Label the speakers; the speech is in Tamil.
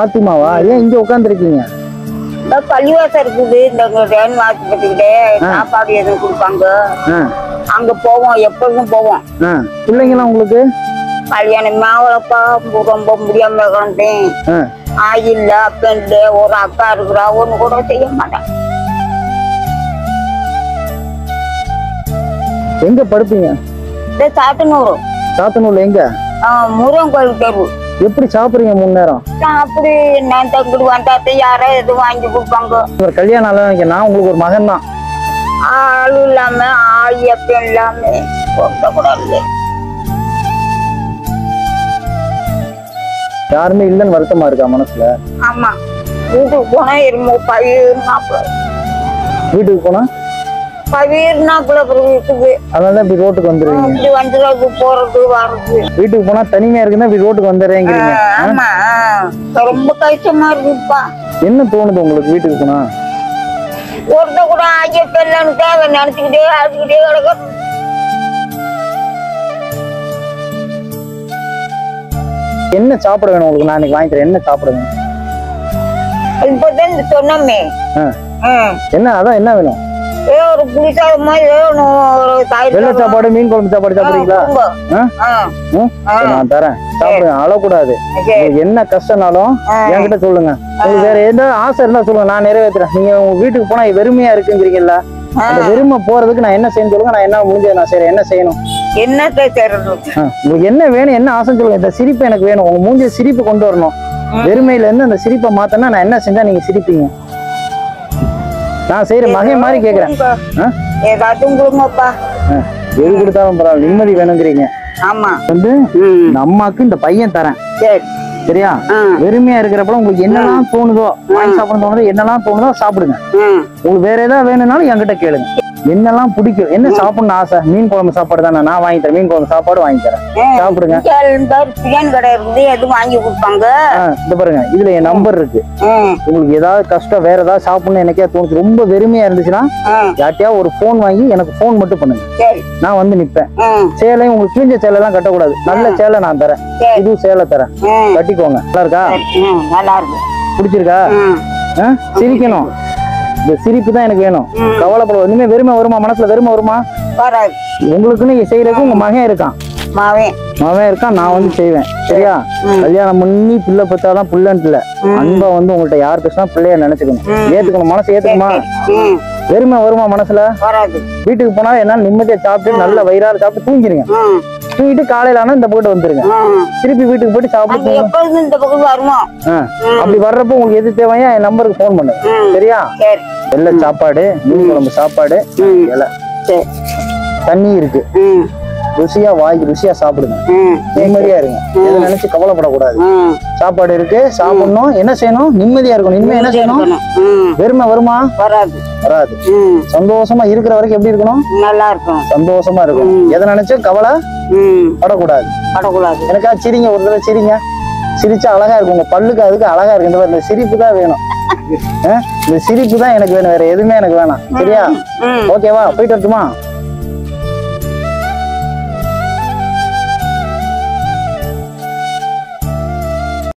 Speaker 1: பாத்திமாவா? ஏன் இங்க உட்காந்துருக்கீங்க
Speaker 2: பள்ளிவாசம் இருக்குது. இந்த ரேன் ஆஸ்பத்திரிக்கிட்டே சாப்பாடு எதுவும் கொடுப்பாங்க. அங்க போவோம். எப்பொழுதும் போவோம்.
Speaker 1: பிள்ளைங்களாம் உங்களுக்கு?
Speaker 2: கல்யாணம் மாவளப்பா ரொம்ப முடியாம
Speaker 1: ஆ,
Speaker 2: ஆயில்ல அப்பன்ல ஒரு அக்கா இருக்கிறா ஒண்ணு கூட செய்ய மாட்டான்.
Speaker 1: எங்க படுப்பீங்க
Speaker 2: சாத்தனூர்.
Speaker 1: சாத்தனூர்ல எங்க?
Speaker 2: முருகன் கோயில் தெரு.
Speaker 1: எப்படி சாப்பிடுறீங்க மூணு நேரம்?
Speaker 2: அப்படி நான் தங்கிட்டு வந்தாத்த யாரோ எதுவும் வாங்கி கொடுப்பாங்க.
Speaker 1: ஒரு கல்யாணம் நினைக்கிறேன். நான் உங்களுக்கு ஒரு மகன் தான்.
Speaker 2: ஆள் இல்லாம எப்ப இல்லாம கூடாது
Speaker 1: யாருமே இல்லைன்னு வருத்தமா இருக்கா மனசுல?
Speaker 2: ஆமா. வீட்டுக்கு போனா இருமோ பயிர்னாப்புல
Speaker 1: வீட்டுக்கு போனா?
Speaker 2: பயிர்னாப்புல பிறகு இருக்குது.
Speaker 1: அதனால தான் இப்படி ரோட்டுக்கு வந்துருவீங்க.
Speaker 2: இப்படி வண்டிகளுக்கு போறது வர்றது.
Speaker 1: வீட்டுக்கு போனா தனிமையா இருக்குன்னா இப்படி ரோட்டுக்கு வந்துடுறேங்கிறீங்க.
Speaker 2: ஆமா ரொம்ப கஷ்டமா இருக்குப்பா.
Speaker 1: என்ன தோணுது உங்களுக்கு வீட்டுக்கு போனா?
Speaker 2: ஒருத்த கூட ஐயா பெல்லன்னு தேவை நினைச்சுக்கிட்டே அடிச்சுக்கிட்டே கிடக்கும்.
Speaker 1: என்ன சாப்பிட வேணும் உங்களுக்கு? நான் இன்னைக்கு வாங்கி தரேன் என்ன சாப்பிட வேணும்?
Speaker 2: இப்பதான் சொன்னோமே.
Speaker 1: என்ன அதான் என்ன வேணும்?
Speaker 2: ஒரு புளிசாதமா வேணும். ஒரு
Speaker 1: வெள்ளை
Speaker 2: சாதம்.
Speaker 1: சாப்பாடு மீன் குழம்பு சாப்பாடு சாப்பிடுறீங்களா? சரி, நான் தரேன். சாப்பிடுங்க அழக்கூடாது.
Speaker 2: சரி.
Speaker 1: என்ன கஷ்டம்னாலும். என்கிட்ட சொல்லுங்க. உங்களுக்கு வேற எந்த ஆசை இருந்தா சொல்லுங்க நான் நிறைவேத்துறேன். நீங்க உங்க வீட்டுக்கு போனா வெறுமையா இருக்குங்கிறீங்கல்ல. அந்த வெறுமை போறதுக்கு நான் என்ன செய்யணும் சொல்லுங்க நான் என்ன முடிஞ்சதை நான் செய்றேன். என்ன செய்யணும்? ஆ, உங்களுக்கு என்ன வேணும் என்ன ஆசை சொல்லுங்க. இந்த சிரிப்பு எனக்கு வேணும். உங்க மூஞ்சிய சிரிப்பு கொண்டு வரணும். வெறுமையில இருந்து அந்த சிரிப்பை மாத்தனா நான் என்ன செஞ்சா நீங்க சிரிப்பீங்க? நான் செய்யற மகன் மாதிரி கேக்குறேன்?
Speaker 2: ஏதாச்சும் கொடுங்கப்பா
Speaker 1: எது கொடுத்தாலும் பரவாயில்ல. நிம்மதி வேணுங்கிறீங்க.
Speaker 2: ஆமா.
Speaker 1: வந்து இந்த அம்மாக்கு இந்த பையன் தரேன்.
Speaker 2: சரி.
Speaker 1: சரியா? வெறுமையா இருக்கிறப்ப உங்களுக்கு என்னெல்லாம் தோணுதோ வாங்கி சாப்பிடணும் தோணுதோ என்னெல்லாம் தோணுதோ சாப்பிடுங்க. உங்களுக்கு வேற ஏதாவது வேணும்னாலும் என்கிட்ட கேளுங்க. என்னெல்லாம் பிடிக்கும்? என்ன சாப்பிடணும் ஆசை? மீன் குழம்பு சாப்பாடு தானே? நான் வாங்கி தரேன். மீன் குழம்பு சாப்பாடு வாங்கி தரேன். சாப்பிடுங்க.
Speaker 2: பிரியாணி கடை இருந்து எதுவும் வாங்கி கொடுப்பாங்க?
Speaker 1: பாருங்க. இதுல என் நம்பர் இருக்கு. உங்களுக்கு ஏதாவது கஷ்டம் வேற ஏதாவது சாப்பிடணும் எனக்கே தோணுச்சு. ரொம்ப வெறுமையா இருந்துச்சுன்னா யார்ட்டையா ஒரு ஃபோன் வாங்கி எனக்கு ஃபோன் மட்டும் பண்ணுங்க. நான் வந்து நிப்பேன். சேலையும் உங்களுக்கு கிழிஞ்ச சேலை எல்லாம் கட்டக்கூடாது. நல்ல சேலை நான் தரேன். புது சேலை தரேன். கட்டிக்கோங்க. நல்லா இருக்கா
Speaker 2: நல்லா இருக்கு
Speaker 1: பிடிச்சிருக்கா? சிரிக்கணும். இந்த சிரிப்பு தான் எனக்கு வேணும். கவலைப்பட இனிமே வெறுமை வருமா? மனசுல வெறுமை வருமா?
Speaker 2: வராது.
Speaker 1: உங்களுக்குன்னு செய்யறதுக்கு உங்க மகன் இருக்கான்.
Speaker 2: மாவேன்.
Speaker 1: மகன் இருக்கான் நான் வந்து செய்வேன். சரியா. கல்யாணம் பண்ணி பிள்ளை பெற்றாதான் பிள்ளைன்ட்டு இல்ல. அன்பா வந்து உங்கள்ட்ட யார் பேசினா பிள்ளைய நினைச்சுக்கணும். ஏத்துக்கணும். மனசு ஏத்துக்குமா? வெறுமை வருமா மனசுல? வீட்டுக்கு போனா என்னால நிம்மதியா சாப்பிட்டு நல்ல வயிறார சாப்பிட்டு தூங்கிருங்க.
Speaker 2: ம்
Speaker 1: தூங்கிட்டு காலையில ஆனா இந்த பக்கத்து வந்துருங்க. திருப்பி வீட்டுக்கு போயிட்டு சாப்பிட்டு
Speaker 2: எப்பொழுதும் இந்த பக்கம் வருமோ
Speaker 1: ஆ.
Speaker 2: ம்.
Speaker 1: அப்படி வர்றப்போ உங்களுக்கு எது தேவையா என் நம்பருக்கு ஃபோன் பண்ணுங்க
Speaker 2: ம்.
Speaker 1: சரியா?
Speaker 2: சரி.
Speaker 1: வெள்ளை சாப்பாடு மீன் குழம்பு சாப்பாடு இலை. தண்ணி இருக்கு. ருசியா வாங்கி ருசியா சாப்பிடுங்க. நிம்மதியா இருங்க. எதை நினைச்சு கவலைப்படக்கூடாது. சாப்பாடு இருக்கு சாப்பிடணும். என்ன செய்யணும்? நிம்மதியா இருக்கணும். இனிமே என்ன செய்யணும்? வெறுமை வருமா?
Speaker 2: வராது.
Speaker 1: வராது. சந்தோஷமா இருக்கிற வரைக்கும் எப்படி இருக்கணும்?
Speaker 2: நல்லா இருக்கும்
Speaker 1: சந்தோஷமா இருக்கணும்.
Speaker 2: ம்.
Speaker 1: எதை நினைச்சும் கவலை படக்கூடாது.
Speaker 2: படக்கூடாது.
Speaker 1: எனக்கா சிரிங்க ஒரு தடவை சிரிங்க. சிரிச்சா அழகா இருக்கும். உங்க பல்லுக்கு அதுக்கு அழகா இருக்கு. இந்த சிரிப்பு தான் வேணும்? இந்த சிரிப்பு தான் எனக்கு வேணும். வேற எதுவுமே எனக்கு வேணாம். சரியா? ஓகேவா? போயிட்டு வரட்டுமா?